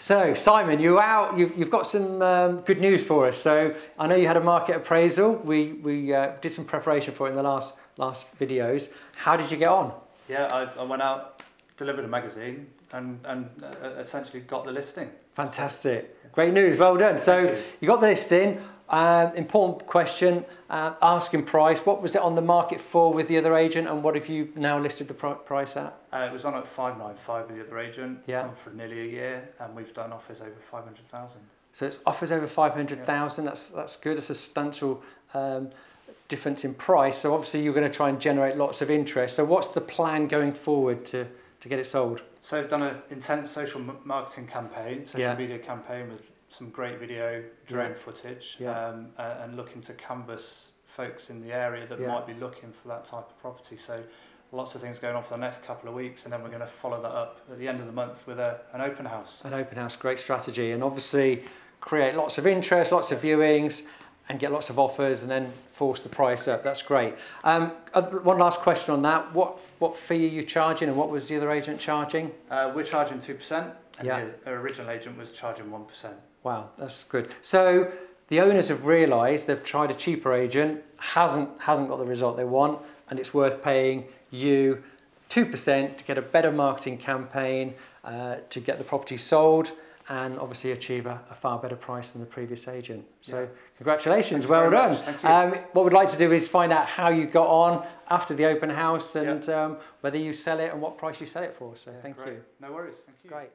So, Simon, you're out. You've, you've got some um, good news for us. So, I know you had a market appraisal. We, we uh, did some preparation for it in the last, last videos. How did you get on? Yeah, I, I went out, delivered a magazine, and, and uh, essentially got the listing. Fantastic. Great news. Well done. So, you. you got the listing. Uh, important question. Uh, asking price. What was it on the market for with the other agent, and what have you now listed the pri- price at? Uh, it was on at 595 with the other agent Yeah. um, for nearly a year, and we've done offers over 500,000. So it's offers over 500,000. That's that's good. It's a substantial um, difference in price. So obviously you're going to try and generate lots of interest. So what's the plan going forward to to get it sold? So I've done an intense social marketing campaign, social Yeah. media campaign with some great video, drone footage, Yeah. um, and looking to canvas folks in the area that Yeah. might be looking for that type of property. So lots of things going on for the next couple of weeks, and then we're going to follow that up at the end of the month with a, an open house. An open house, great strategy, and obviously create lots of interest, lots of viewings, and get lots of offers, and then force the price up. That's great. Um, one last question on that: what what fee are you charging, and what was the other agent charging? Uh, we're charging 2%, and Yeah. the original agent was charging 1%. Wow, that's good. So the owners have realised they've tried a cheaper agent, hasn't hasn't got the result they want, and it's worth paying you two percent to get a better marketing campaign uh, to get the property sold, and obviously achieve a, a far better price than the previous agent. So Yeah. congratulations, well done. Thank you. Um, what we'd like to do is find out how you got on after the open house and um, whether you sell it and what price you sell it for. So Yeah, thank great. you. No worries. Thank you. Great.